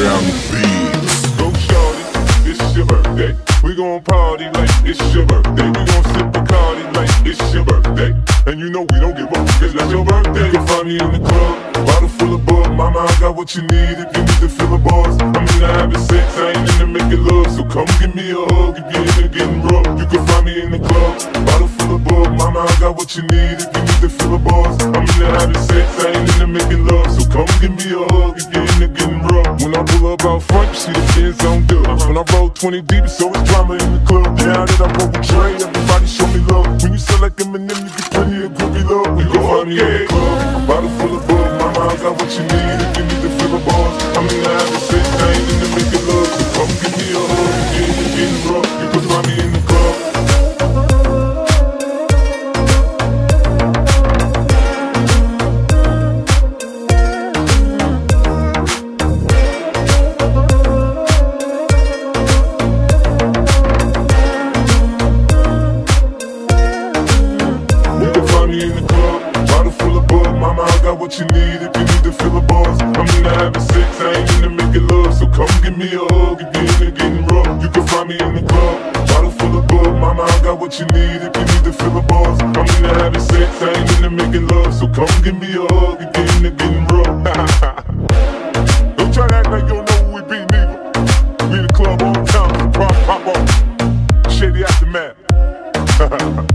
around the beat. Go, Shorty, it's your birthday. We gon' party like it's your birthday. We gon' sip Bacardi like it's your birthday. And you know we don't give up, cause that's your birthday. You can find me in the club, bottle full of bug. Mama, I got what you need if you need to fill the bars. I'm into having sex, I ain't into making love. So come give me a hug if you're into getting rough. You can find me in the club, bottle full of bug. Mama, I got what you need if you need to fill the bars. I'm into having sex, I ain't into making love. So come give me a hug if you're into getting rough. When I pull up out front, you see the kids on dubs. When I roll 20 deep, it's always drama in the club. Now that I roll with everybody show me love. When you sell like Eminem, you get plenty of groovy love. We go me in the club, bottle full of bug. Mama, I got what you need if you need what you need if you need to fill the bars. I'm into having sex, I ain't into making love. So come give me a hug if you're into getting rough. You can find me in the club, bottle full of bug. Mama, I got what you need if you need to fill the bars. I'm into having sex, I ain't into making love. So come give me a hug if you're into getting rough. don't try to act like you don't know who we be, neither. We in the club all the time, pop, pop on. Shady aftermath.